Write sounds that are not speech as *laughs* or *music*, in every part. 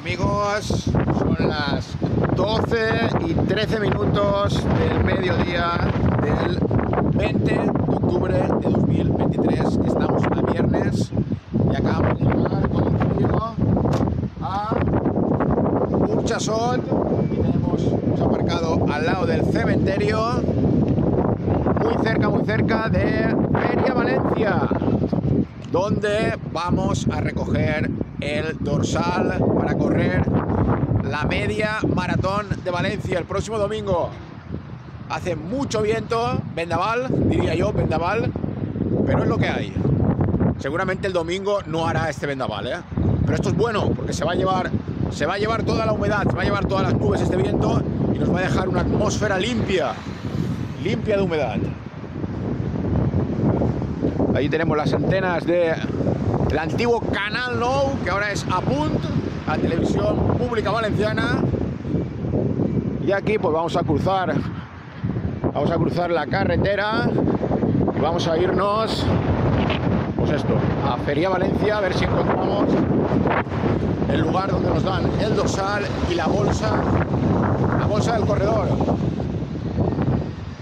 amigos, son las 12 y 13 minutos del mediodía del 20 de octubre de 2023. Estamos a viernes y acabamos de llegar con trío a Burchasot y tenemos hemos aparcado al lado del cementerio, muy cerca, muy cerca de Feria Valencia, donde vamos a recoger el dorsal para correr la media maratón de Valencia el próximo domingo. Hace mucho viento, vendaval, diría yo, vendaval, pero es lo que hay. Seguramente el domingo no hará este vendaval, ¿eh? pero esto es bueno porque se va a llevar se va a llevar toda la humedad, se va a llevar todas las nubes este viento y nos va a dejar una atmósfera limpia, limpia de humedad. Ahí tenemos las antenas de el antiguo Canal Nou, que ahora es Apunt, la televisión pública valenciana. Y aquí pues vamos a cruzar, vamos a cruzar la carretera y vamos a irnos, pues esto, a Feria Valencia, a ver si encontramos el lugar donde nos dan el dorsal y la bolsa, la bolsa del corredor.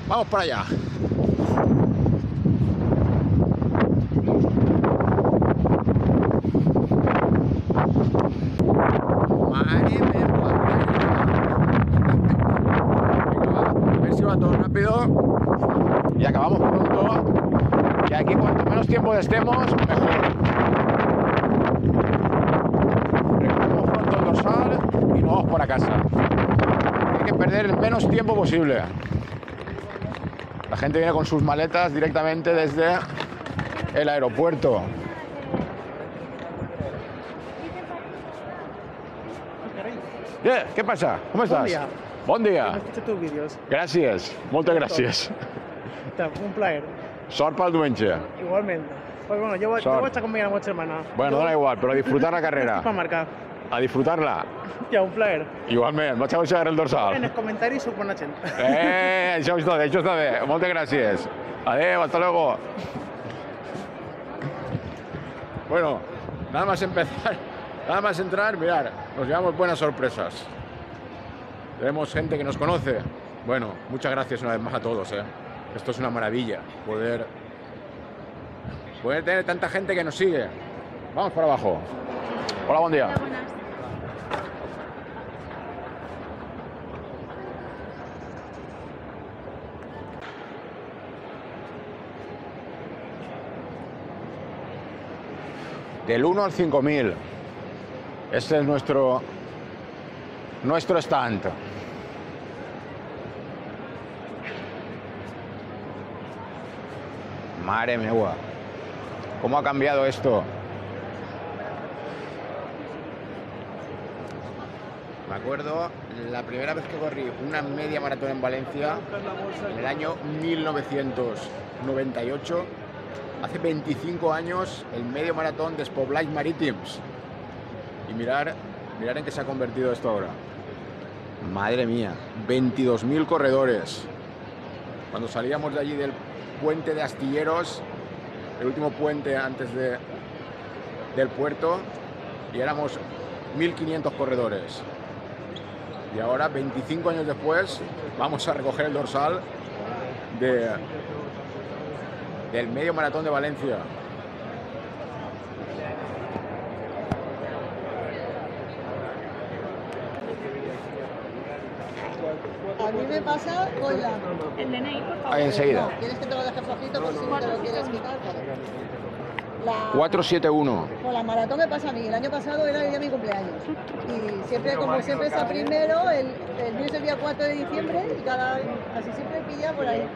Vamos para allá. Madre mía, a ver si va todo rápido y acabamos pronto. Y aquí cuanto menos tiempo estemos, mejor. Recogemos pronto el dorsal y nos vamos para casa. Hay que perder el menos tiempo posible. La gente viene con sus maletas directamente desde el aeropuerto. Yeah, ¿Qué pasa? ¿Cómo estás? Bon dia. Escucho tus vídeos. Gràcies, moltes gràcies. Un placer. Sort pel diumenge. Igualmente. Pues bueno, yo, yo voy a estar con mi hermana. Bueno, dona igual, però a disfrutar la *laughs* carrera. Para marcar. A disfrutar-la. *laughs* Ya, un placer. Igualment, vaig a baixar el En dorsal. els comentaris ho pon la *laughs* gent. Eh, això està bé, això està bé. Moltes gràcies. Adeu, hasta luego. Bueno, nada más empezar, nada más entrar, mirar, nos llevamos buenas sorpresas. Tenemos gente que nos conoce. Bueno, muchas gracias una vez más a todos. ¿eh? Esto es una maravilla, poder, poder tener tanta gente que nos sigue. Vamos para abajo. Hola, buen día. Del 1 al 5000. Este es nuestro, nuestro stand. Madre mía, ¿cómo ha cambiado esto? Me acuerdo la primera vez que corrí una media maratón en Valencia, en el año 1998, hace 25 años, el medio maratón de Spoblais Marítims. Y mirar, mirar en qué se ha convertido esto ahora. Madre mía, 22.000 corredores. Cuando salíamos de allí del puente de Astilleros, el último puente antes de, del puerto, y éramos 1.500 corredores. Y ahora, 25 años después, vamos a recoger el dorsal de, del medio maratón de Valencia. A mí me pasa con la... El DNI, por favor. Ahí enseguida. No, ¿Quieres que te lo deje flojito por si no te lo quieres quitar? La, 471. con la maratón me pasa a mí. El año pasado era el día de mi cumpleaños. Y siempre, como siempre está primero, el, el mío es el día 4 de diciembre y cada así siempre pilla por ahí.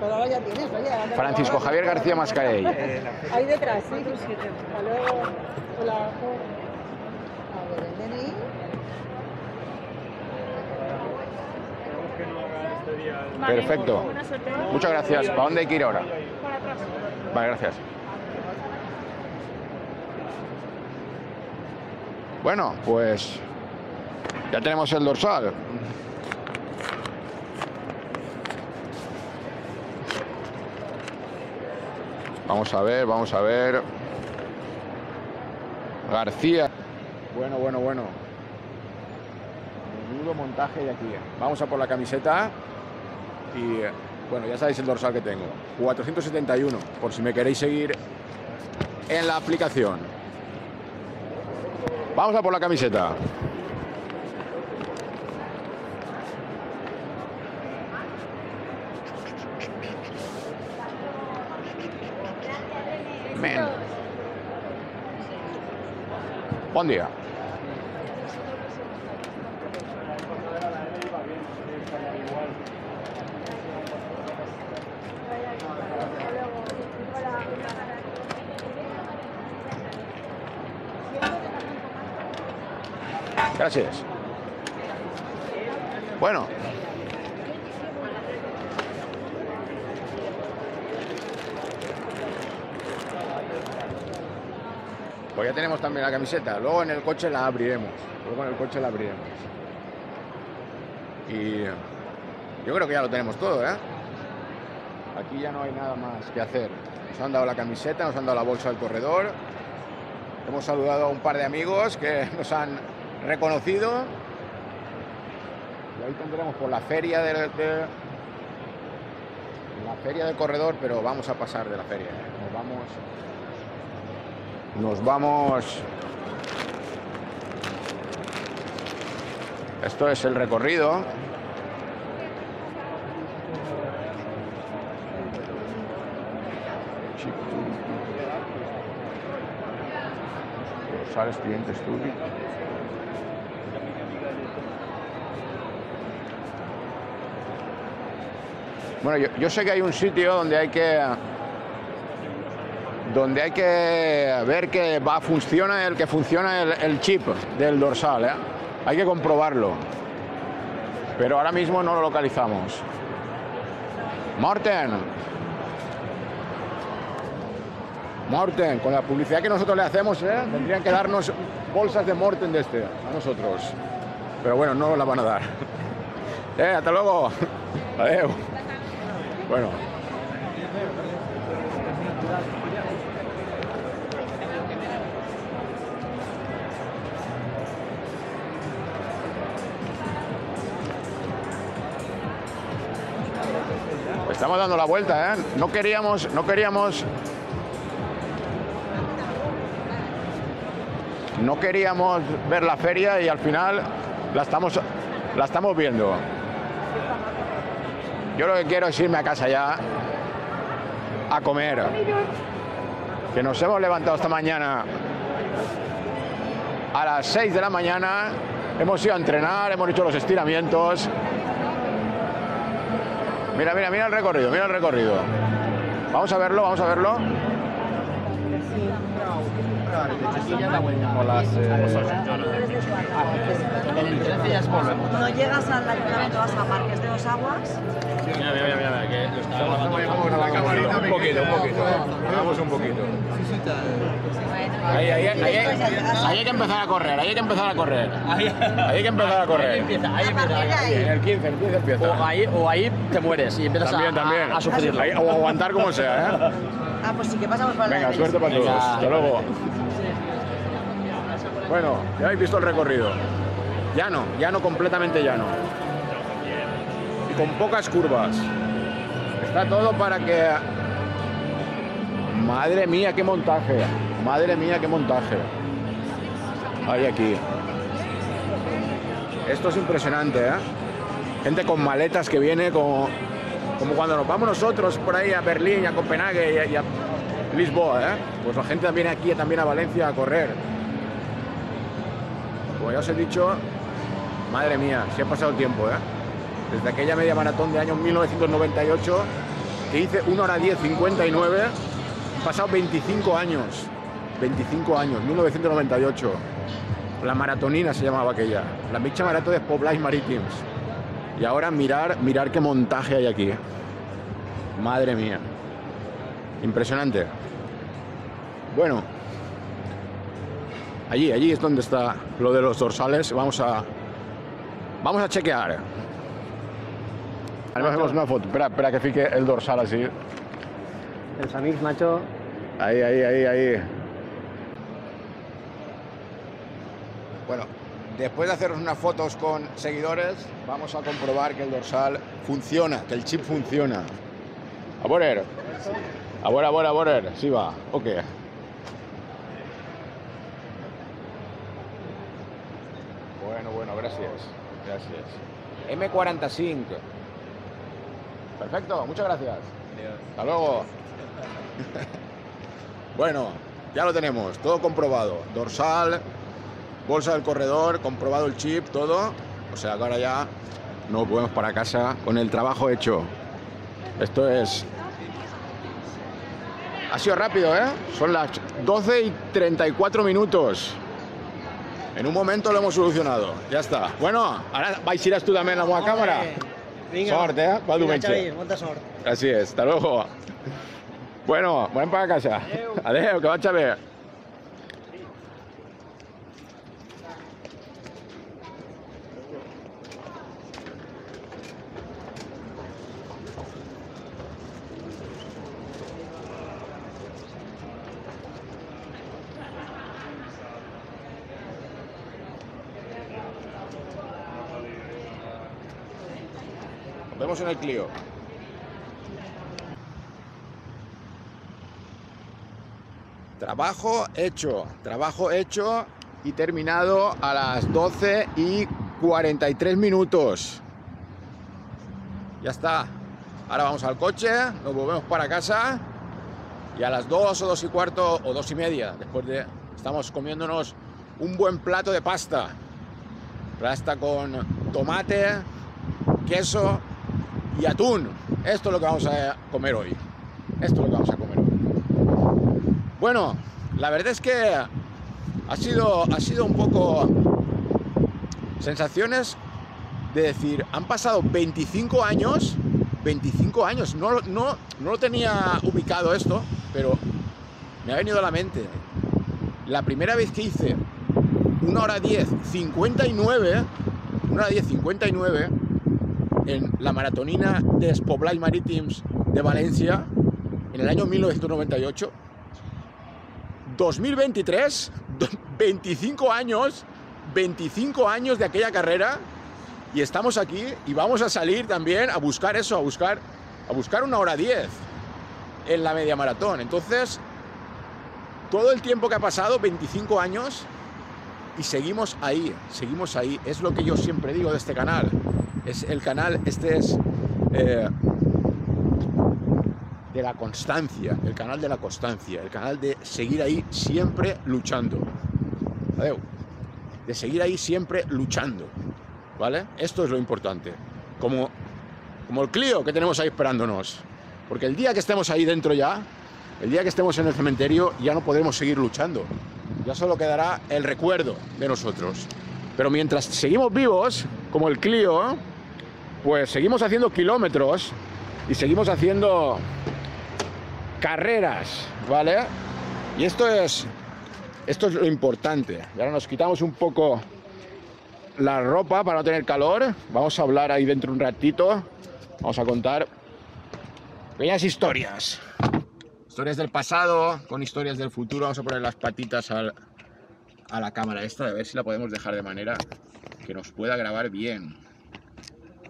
Pero ahora ya tienes, oye. Francisco Javier García Mascarell. Ahí detrás, sí. Hasta luego. Hola. A ver, el DNI. Perfecto. Muchas gracias. ¿Para dónde hay que ir ahora? Vale, gracias. Bueno, pues ya tenemos el dorsal. Vamos a ver, vamos a ver. García. Bueno, bueno, bueno. Menudo montaje de aquí. Vamos a por la camiseta. Y eh, bueno, ya sabéis el dorsal que tengo. 471, por si me queréis seguir en la aplicación. Vamos a por la camiseta. Men. Buen día. Gracias. Bueno. Pues ya tenemos también la camiseta. Luego en el coche la abriremos. Luego en el coche la abriremos. Y yo creo que ya lo tenemos todo, ¿eh? Aquí ya no hay nada más que hacer. Nos han dado la camiseta, nos han dado la bolsa del corredor. Hemos saludado a un par de amigos que nos han reconocido. Y ahí tendremos por la feria de, la feria del corredor, pero vamos a pasar de la feria. ¿eh? Nos vamos. Nos vamos. Esto es el recorrido. Sales cliente estudio. Bueno, yo, sé que hay un sitio donde hay que donde hay que ver que va funciona el que funciona el, el chip del dorsal, ¿eh? Hay que comprobarlo. Pero ahora mismo no lo localizamos. Morten. Morten, con la publicidad que nosotros le hacemos, ¿eh? tendrían que darnos bolsas de Morten de este a nosotros. Pero bueno, no la van a dar. *laughs* Eh, hasta luego. *laughs* Adiós. Bueno. Estamos dando la vuelta, ¿eh? No queríamos, no queríamos. No queríamos ver la feria y al final la estamos, la estamos viendo. Yo lo que quiero es irme a casa ya a comer. Que nos hemos levantado esta mañana a las 6 de la mañana. Hemos ido a entrenar, hemos hecho los estiramientos. Mira, mira, mira el recorrido, mira el recorrido. Vamos a verlo, vamos a verlo. No llegas al ayuntamiento, vas a Parques de dos Aguas. Mira, mira, mira, mira, que lo estaba grabando. Un poquito, un poquito. Vamos un poquito. Ahí, ahí, ahí, ahí, ahí hay que empezar a correr, ahí hay que empezar a correr. Ahí hay que empezar a Ahí correr. empieza, ahí empieza. En el 15, el 15 empieza. O ahí, o ahí te mueres y empiezas También, a, también. a, sufrirlo. Ahí, o aguantar como sea, ¿eh? Ah, pues sí que pasamos para la Venga, suerte para todos. Venga. Hasta luego. Bueno, ya habéis visto el recorrido. Llano, llano completamente llano. Con pocas curvas. Está todo para que... Madre mía, qué montaje. Madre mía, qué montaje. Hay aquí. Esto es impresionante, ¿eh? Gente con maletas que viene como, como cuando nos vamos nosotros por ahí a Berlín, a Copenhague y a, Lisboa, ¿eh? Pues la gente también aquí, también a Valencia a correr. Como ya os he dicho, madre mía, si ha pasado tiempo, ¿eh? Desde aquella media maratón de año 1998, que hice 1 hora 10, 59, han pasado 25 años. 25 años, 1998. La maratonina se llamaba aquella. La mitja marató de Poblais Marítims. Y ahora mirar, mirar qué montaje hay aquí. Madre mía. Impresionante. Bueno. Allí, allí es donde está lo de los dorsales. Vamos a. Vamos a chequear. Hacemos una foto. Espera, espera que fique el dorsal así. Els amics, macho, Ahí, ahí, ahí, ahí. Bueno, después de haceros unas fotos con seguidores, vamos a comprobar que el dorsal funciona, que el chip funciona. A poner. A ver, a ver, a ver. Sí va. Ok. Bueno, bueno, gracias. Gracias. M45. Perfecto, muchas gracias. Hasta luego. *laughs* bueno, ya lo tenemos, todo comprobado. Dorsal, bolsa del corredor, comprobado el chip, todo. O sea que ahora ya nos podemos para casa con el trabajo hecho. Esto es... Ha sido rápido, ¿eh? Son las 12 y 34 minutos. En un momento lo hemos solucionado. Ya está. Bueno, ahora vais a ir tú también a la cámara. Vinga. Sort, eh? Va Vinga, diumenge. Xavi, molta sort. Así es, hasta luego. Bueno, voy para casa. Adeu, que vaig a en el Clio. Trabajo hecho, trabajo hecho y terminado a las 12 y 43 minutos. Ya está. Ahora vamos al coche, nos volvemos para casa y a las 2 o 2 y cuarto o 2 y media, después de... Estamos comiéndonos un buen plato de pasta. Pasta con tomate, queso y atún. Esto es lo que vamos a comer hoy. Esto es lo que vamos a comer hoy. Bueno, la verdad es que ha sido, ha sido un poco sensaciones de decir, han pasado 25 años, 25 años, no, no, no lo tenía ubicado esto, pero me ha venido a la mente. La primera vez que hice una hora 10, 59, una hora 10, 59, en la maratonina de Espoblais Marítims de Valencia, en el año 1998, 2023, do- 25 años, 25 años de aquella carrera y estamos aquí y vamos a salir también a buscar eso, a buscar, a buscar una hora 10 en la media maratón. Entonces, todo el tiempo que ha pasado, 25 años, y seguimos ahí, seguimos ahí. Es lo que yo siempre digo de este canal. Es el canal, este es eh, de la constancia, el canal de la constancia, el canal de seguir ahí siempre luchando. Adeu. De seguir ahí siempre luchando. ¿Vale? Esto es lo importante. Como, como el Clio que tenemos ahí esperándonos. Porque el día que estemos ahí dentro ya, el día que estemos en el cementerio, ya no podremos seguir luchando. Ya solo quedará el recuerdo de nosotros. Pero mientras seguimos vivos, como el Clio, pues seguimos haciendo kilómetros y seguimos haciendo carreras, ¿vale? Y esto es esto es lo importante. Y ahora nos quitamos un poco la ropa para no tener calor. Vamos a hablar ahí dentro un ratito. Vamos a contar pequeñas historias. Historias del pasado con historias del futuro. Vamos a poner las patitas a la cámara esta, a ver si la podemos dejar de manera que nos pueda grabar bien.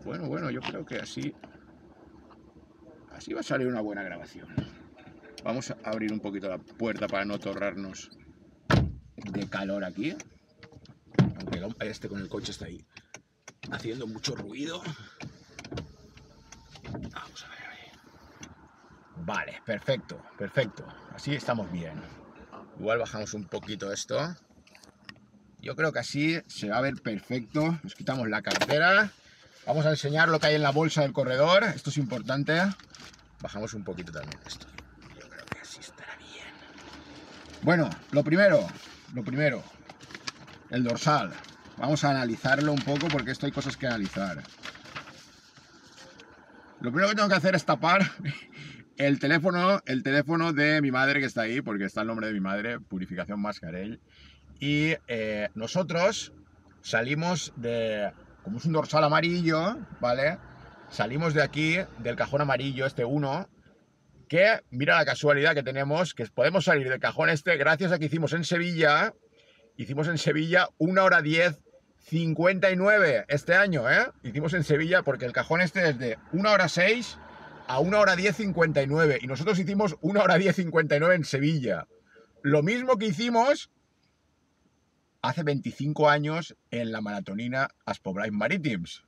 Bueno, bueno, yo creo que así así va a salir una buena grabación. Vamos a abrir un poquito la puerta para no torrarnos de calor aquí. Aunque este con el coche está ahí haciendo mucho ruido. Vamos a ver. Vale, perfecto, perfecto. Así estamos bien. Igual bajamos un poquito esto. Yo creo que así se va a ver perfecto. Nos quitamos la cartera. Vamos a enseñar lo que hay en la bolsa del corredor. Esto es importante. Bajamos un poquito también esto. Yo creo que así estará bien. Bueno, lo primero, lo primero, el dorsal. Vamos a analizarlo un poco porque esto hay cosas que analizar. Lo primero que tengo que hacer es tapar el teléfono, el teléfono de mi madre que está ahí, porque está el nombre de mi madre, Purificación Mascarell. Y eh, nosotros salimos de, como es un dorsal amarillo, ¿vale? Salimos de aquí, del cajón amarillo, este 1, que mira la casualidad que tenemos, que podemos salir del cajón este gracias a que hicimos en Sevilla hicimos en Sevilla una hora 10 59 este año, ¿eh? Hicimos en Sevilla porque el cajón este es de una hora 6 a una hora 10 59 y nosotros hicimos una hora 10 59 en Sevilla. Lo mismo que hicimos hace 25 años en la maratonina Aspoblind Maritims.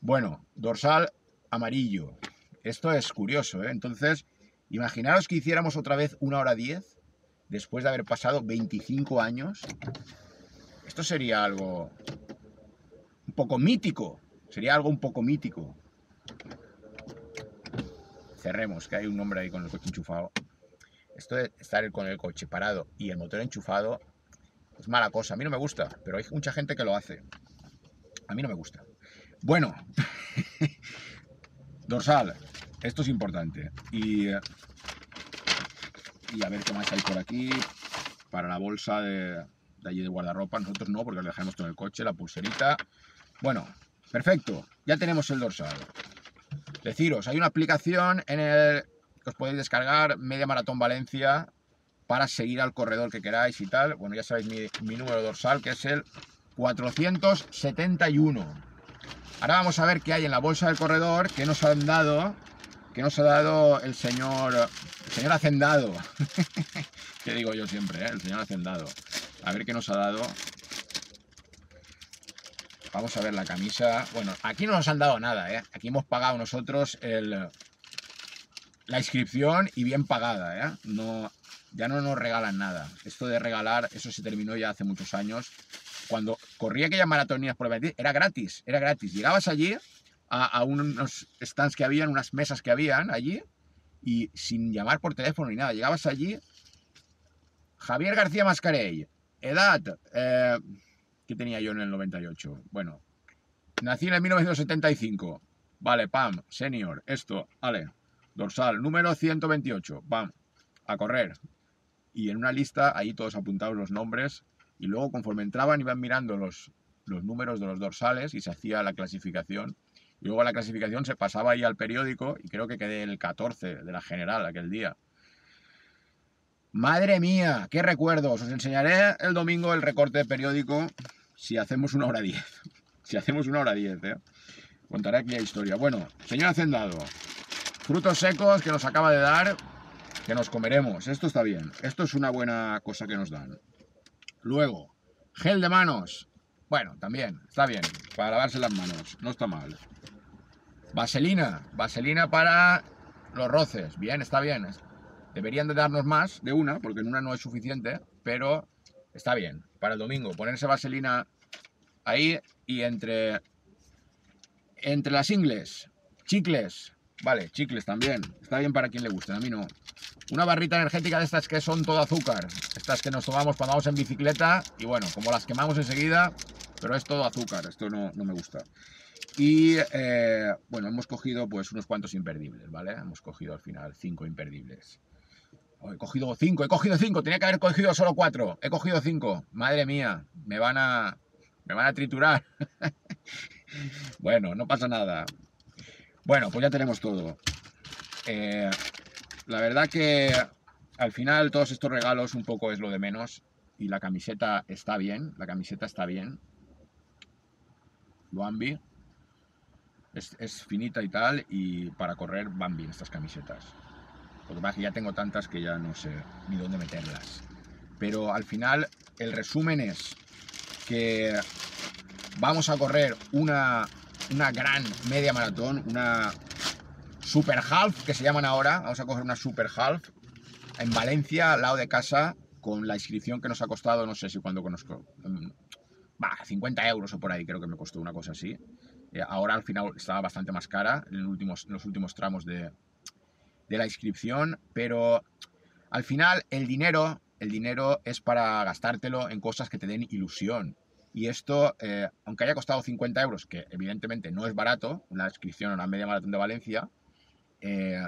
Bueno, dorsal amarillo. Esto es curioso, ¿eh? Entonces, imaginaros que hiciéramos otra vez una hora 10 después de haber pasado 25 años. Esto sería algo un poco mítico. Sería algo un poco mítico. Cerremos, que hay un hombre ahí con el coche enchufado. Esto de estar con el coche parado y el motor enchufado es mala cosa. A mí no me gusta, pero hay mucha gente que lo hace. A mí no me gusta. Bueno, *laughs* dorsal. Esto es importante. Y, y a ver qué más hay por aquí. Para la bolsa de, allí de guardarropa. Nosotros no, porque lo dejamos todo en el coche, la pulserita. Bueno, perfecto. Ya tenemos el dorsal. Deciros, hay una aplicación en el que os podéis descargar, Media Maratón Valencia, para seguir al corredor que queráis y tal. Bueno, ya sabéis mi, número dorsal, que es el 471. Ahora vamos a ver qué hay en la bolsa del corredor que nos han dado, que nos ha dado el señor, el señor Hacendado. *laughs* que digo yo siempre, ¿eh? el señor Hacendado. A ver qué nos ha dado. Vamos a ver la camisa. Bueno, aquí no nos han dado nada, ¿eh? Aquí hemos pagado nosotros el, la inscripción y bien pagada, ¿eh? No, ya no nos regalan nada. Esto de regalar, eso se terminó ya hace muchos años. Cuando corría aquellas maratonías por Madrid, era gratis, era gratis. Llegabas allí a, a, unos stands que habían, unas mesas que habían allí, y sin llamar por teléfono ni nada, llegabas allí. Javier García Mascarell, edad, eh, ¿qué tenía yo en el 98? Bueno, nací en el 1975. Vale, pam, senior, esto, vale, dorsal, número 128, pam, a correr. Y en una lista, ahí todos apuntados los nombres, y luego conforme entraban iban mirando los, los números de los dorsales y se hacía la clasificación. Y luego la clasificación se pasaba ahí al periódico y creo que quedé el 14 de la general aquel día. Madre mía, qué recuerdos. Os enseñaré el domingo el recorte de periódico si hacemos una hora 10. *laughs* Si hacemos una hora 10, ¿eh? Contaré aquí la historia. Bueno, señor Hacendado, frutos secos que nos acaba de dar, que nos comeremos. Esto está bien. Esto es una buena cosa que nos dan. Luego, gel de manos. Bueno, también, está bien. Para lavarse las manos, no está mal. Vaselina, vaselina para los roces. Bien, está bien. Deberían de darnos más de una, porque en una no es suficiente, pero está bien. Para el domingo, ponerse vaselina ahí y entre, entre las ingles, chicles, vale, chicles también. Está bien para quien le guste, a mí no. Una barrita energética de estas que son todo azúcar. Estas que nos tomamos cuando vamos en bicicleta y bueno, como las quemamos enseguida, pero es todo azúcar. Esto no, no me gusta. Y eh, bueno, hemos cogido pues unos cuantos imperdibles, ¿vale? Hemos cogido al final cinco imperdibles. Oh, he cogido cinco, he cogido cinco, tenía que haber cogido solo cuatro. He cogido cinco. Madre mía, me van a. me van a triturar. *laughs* bueno, no pasa nada. Bueno, pues ya tenemos todo. Eh, la verdad que al final todos estos regalos un poco es lo de menos. Y la camiseta está bien, la camiseta está bien. Bambi. Es, es, finita y tal, y para correr van bien estas camisetas. Lo que pasa es que ya tengo tantas que ya no sé ni dónde meterlas. Pero al final el resumen es que vamos a correr una, una gran media maratón, una super half que se llaman ahora. Vamos a coger una super half en Valencia, al lado de casa, con la inscripción que nos ha costado, no sé si cuando conozco, bah, 50 euros o por ahí creo que me costó una cosa así. Eh, ahora al final estaba bastante más cara en, últimos, en los últimos tramos de, de la inscripción, pero al final el dinero, el dinero es para gastártelo en cosas que te den ilusión. Y esto, eh, aunque haya costado 50 euros, que evidentemente no es barato, una inscripción a una media maratón de Valencia, eh,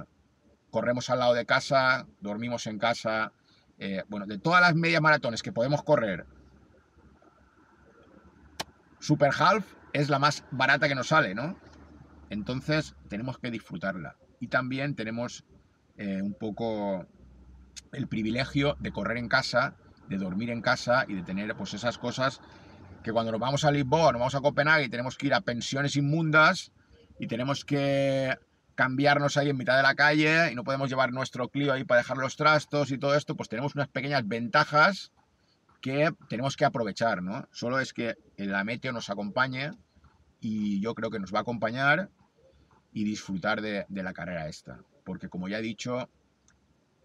corremos al lado de casa, dormimos en casa. Eh, bueno, de todas las medias maratones que podemos correr, Super Half es la más barata que nos sale, ¿no? Entonces tenemos que disfrutarla. Y también tenemos eh, un poco el privilegio de correr en casa de dormir en casa y de tener pues esas cosas que cuando nos vamos a Lisboa, nos vamos a Copenhague y tenemos que ir a pensiones inmundas y tenemos que cambiarnos ahí en mitad de la calle y no podemos llevar nuestro Clio ahí para dejar los trastos y todo esto, pues tenemos unas pequeñas ventajas que tenemos que aprovechar, ¿no? Solo es que la meteo nos acompañe y yo creo que nos va a acompañar y disfrutar de, la carrera esta. Porque como ya he dicho,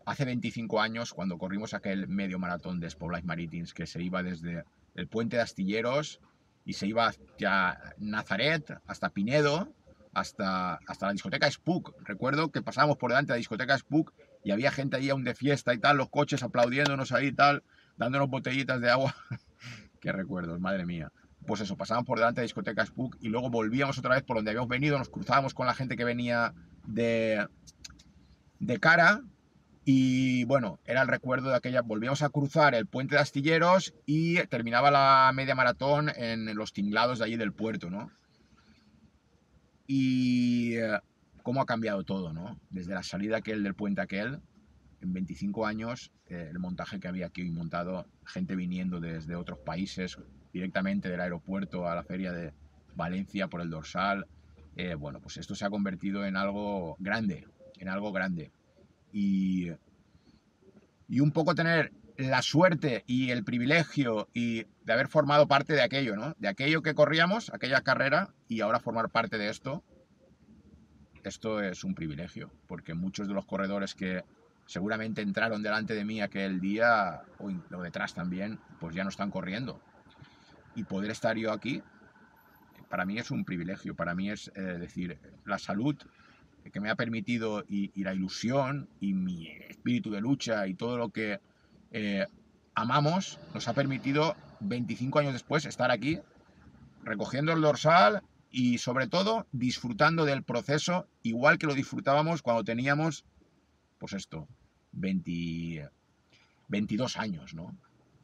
hace 25 años, cuando corrimos aquel medio maratón de Sport Life Marítins, que se iba desde el puente de Astilleros y se iba hacia Nazaret, hasta Pinedo, hasta, hasta la discoteca Spook. Recuerdo que pasábamos por delante de la discoteca Spook y había gente ahí aún de fiesta y tal, los coches aplaudiéndonos ahí y tal, dándonos botellitas de agua. *laughs* Qué recuerdos, madre mía. Pues eso, pasábamos por delante de discoteca Spook y luego volvíamos otra vez por donde habíamos venido, nos cruzábamos con la gente que venía de, de cara y bueno, era el recuerdo de aquella, volvíamos a cruzar el puente de Astilleros y terminaba la media maratón en los tinglados de allí del puerto, ¿no? Y eh, cómo ha cambiado todo, ¿no? Desde la salida aquel del puente aquel, en 25 años, eh, el montaje que había aquí montado, gente viniendo desde otros países, directamente del aeropuerto a la feria de Valencia por el dorsal, eh, bueno, pues esto se ha convertido en algo grande, en algo grande y, y un poco tener la suerte y el privilegio y de haber formado parte de aquello, ¿no? De aquello que corríamos, aquella carrera, y ahora formar parte de esto, esto es un privilegio, porque muchos de los corredores que seguramente entraron delante de mí aquel día, o detrás también, pues ya no están corriendo. Y poder estar yo aquí, para mí es un privilegio, para mí es eh, decir, la salud que me ha permitido y, la ilusión y mi espíritu de lucha y todo lo que eh, amamos nos ha permitido 25 años después estar aquí recogiendo el dorsal y sobre todo disfrutando del proceso igual que lo disfrutábamos cuando teníamos pues esto 20, 22 años no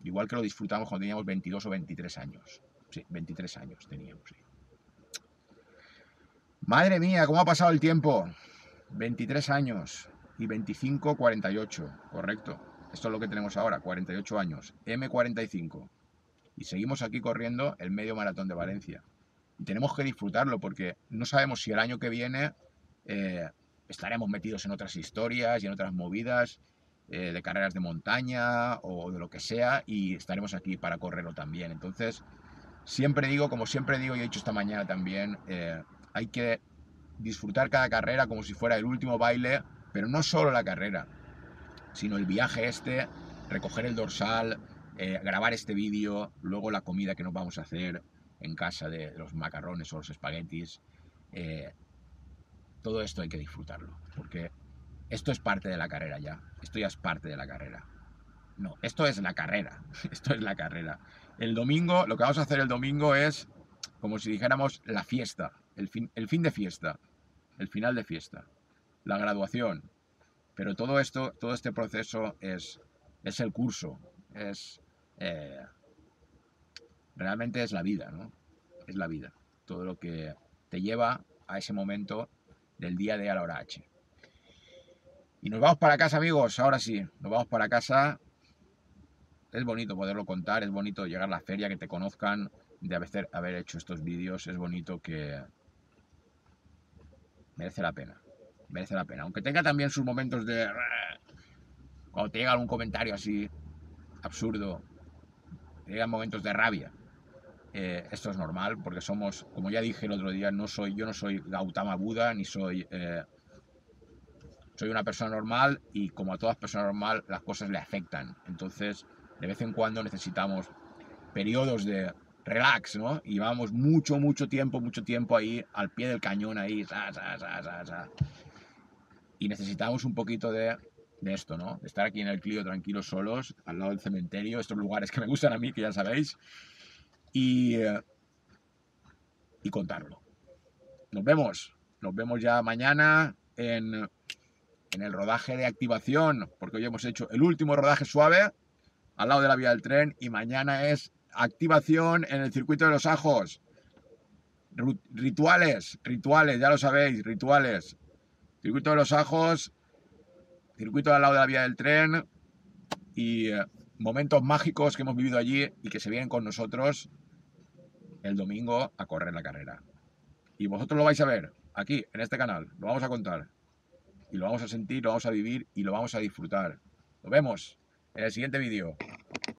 igual que lo disfrutamos cuando teníamos 22 o 23 años sí 23 años teníamos. Madre mía, cómo ha pasado el tiempo. 23 años y 25, 48, correcto. Esto es lo que tenemos ahora, 48 años, M45. Y seguimos aquí corriendo el medio maratón de Valencia. Y tenemos que disfrutarlo porque no sabemos si el año que viene eh, estaremos metidos en otras historias y en otras movidas eh, de carreras de montaña o de lo que sea y estaremos aquí para correrlo también. Entonces, siempre digo, como siempre digo y he dicho esta mañana también, eh, hay que disfrutar cada carrera como si fuera el último baile, pero no solo la carrera, sino el viaje este, recoger el dorsal, eh, grabar este vídeo, luego la comida que nos vamos a hacer en casa de los macarrones o los espaguetis. Todo esto hay que disfrutarlo, porque esto es parte de la carrera ya, esto ya es parte de la carrera. No, esto es la carrera, *laughs* esto es la carrera. El domingo, lo que vamos a hacer el domingo es como si dijéramos la fiesta, el fin, el fin de fiesta, el final de fiesta, la graduación. Pero todo esto, todo este proceso es, es el curso, es eh, realmente es la vida, ¿no? Es la vida, todo lo que te lleva a ese momento del día de a la hora H. Y nos vamos para casa, amigos, ahora sí, nos vamos para casa. Es bonito poderlo contar, es bonito llegar a la feria, que te conozcan, de haber, haber hecho estos vídeos, es bonito que, merece la pena. Merece la pena. Aunque tenga también sus momentos de... Cuando te llega algún comentario así absurdo, te llegan momentos de rabia. Eh, esto es normal porque somos, como ya dije el otro día, no soy, yo no soy Gautama Buda ni soy... Eh, soy una persona normal y como a todas personas normal las cosas le afectan. Entonces, de vez en cuando necesitamos periodos de relax, ¿no? Y vamos mucho, mucho tiempo, mucho tiempo ahí, al pie del cañón ahí, y necesitamos un poquito de, de, esto, ¿no? De estar aquí en el Clio tranquilos solos, al lado del cementerio, estos lugares que me gustan a mí, que ya sabéis, y, y contarlo. Nos vemos, nos vemos ya mañana en, en el rodaje de activación, porque hoy hemos hecho el último rodaje suave al lado de la vía del tren y mañana es activación en el circuito de los ajos. Rituales, rituales, ya lo sabéis, rituales. Circuito de los ajos, circuito al lado de la vía del tren y, momentos mágicos que hemos vivido allí y que se vienen con nosotros el domingo a correr la carrera. Y vosotros lo vais a ver aquí, en este canal, lo vamos a contar. Y lo vamos a sentir, lo vamos a vivir y lo vamos a disfrutar. Nos vemos en el siguiente vídeo.